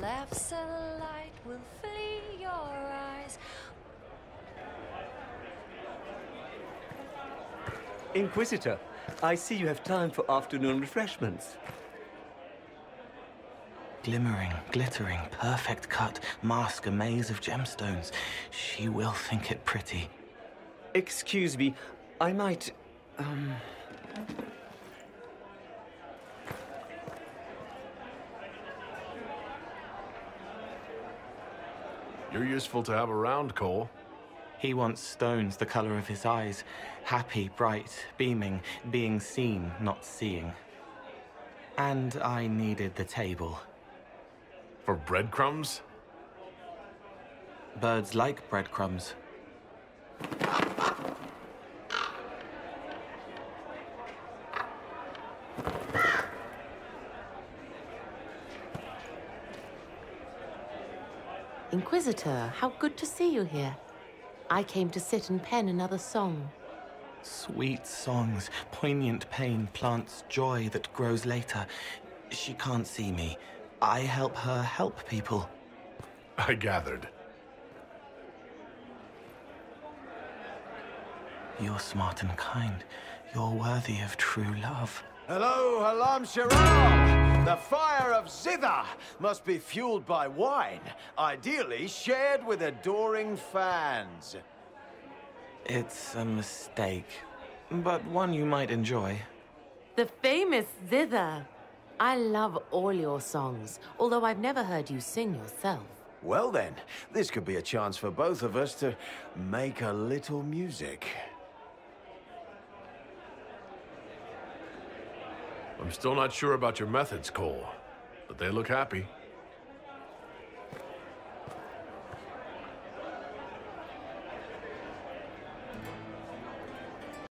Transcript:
laughs a light will flee your eyes. Inquisitor, I see you have time for afternoon refreshments. Glimmering, glittering, perfect cut, mask a maze of gemstones. She will think it pretty. Excuse me, I might. Um. You're useful to have around, Cole. He wants stones the color of his eyes. Happy, bright, beaming, being seen, not seeing. And I needed the table. For breadcrumbs? Birds like breadcrumbs. Inquisitor, how good to see you here. I came to sit and pen another song. Sweet songs, poignant pain plants joy that grows later. She can't see me. I help her help people. I gathered. You're smart and kind. You're worthy of true love. Hello, Halamshiral! The fire of Zither must be fueled by wine, ideally shared with adoring fans. It's a mistake, but one you might enjoy. The famous Zither. I love all your songs, although I've never heard you sing yourself. Well then, this could be a chance for both of us to make a little music. I'm still not sure about your methods, Cole, but they look happy.